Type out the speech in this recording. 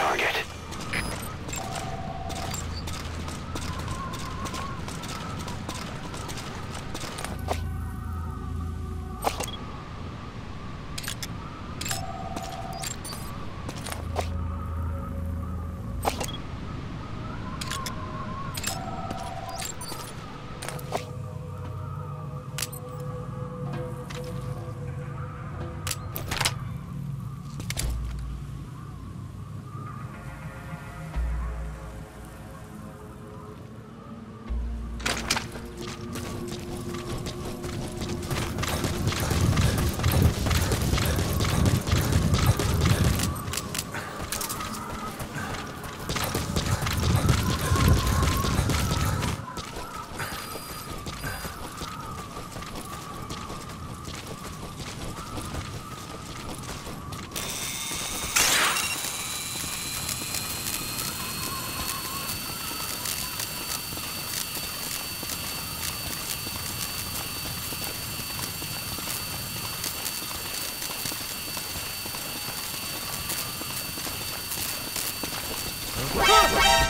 target. Yeah.